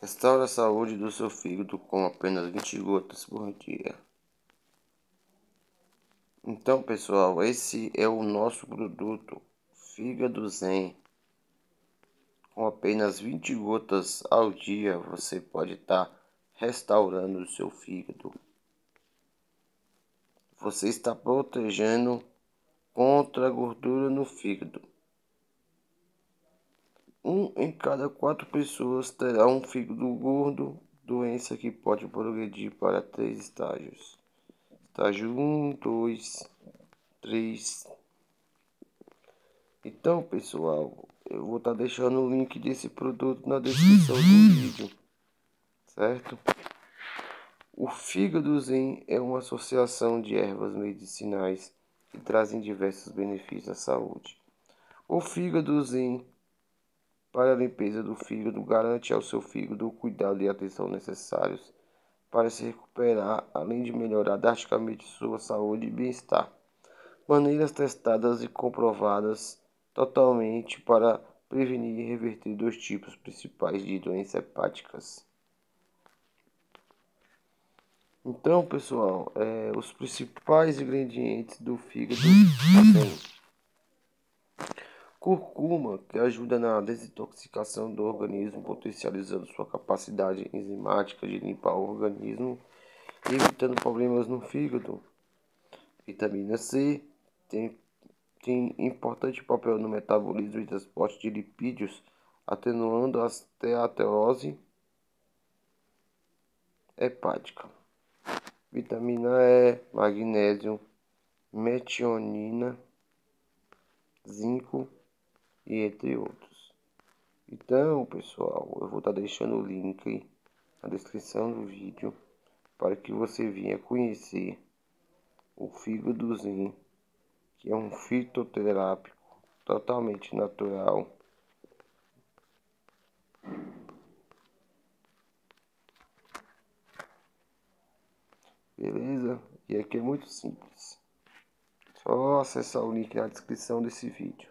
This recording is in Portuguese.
Restaura a saúde do seu fígado com apenas 20 gotas por dia. Então, pessoal, esse é o nosso produto Fígado Zen. Com apenas 20 gotas ao dia, você pode estar tá restaurando o seu fígado. Você está protegendo contra a gordura no fígado. Um em cada quatro pessoas terá um fígado gordo, doença que pode progredir para três estágios. Estágio 1, 2, 3. Então, pessoal, eu vou estar tá deixando o link desse produto na descrição do vídeo, certo? O fígado zen é uma associação de ervas medicinais que trazem diversos benefícios à saúde. O fígado zen para a limpeza do fígado garante ao seu fígado o cuidado e atenção necessários para se recuperar, além de melhorar drasticamente sua saúde e bem-estar. Maneiras testadas e comprovadas totalmente para prevenir e reverter dois tipos principais de doenças hepáticas. Então, pessoal, é, os principais ingredientes do fígado são curcuma, que ajuda na desintoxicação do organismo, potencializando sua capacidade enzimática de limpar o organismo, evitando problemas no fígado. Vitamina C tem, tem importante papel no metabolismo e transporte de lipídios, atenuando a esteatose hepática vitamina E, magnésio, metionina, zinco e entre outros. Então, pessoal, eu vou estar tá deixando o link na descrição do vídeo para que você venha conhecer o fígado zen, que é um fitoterápico totalmente natural Beleza? E aqui é muito simples. Só acessar o link na descrição desse vídeo.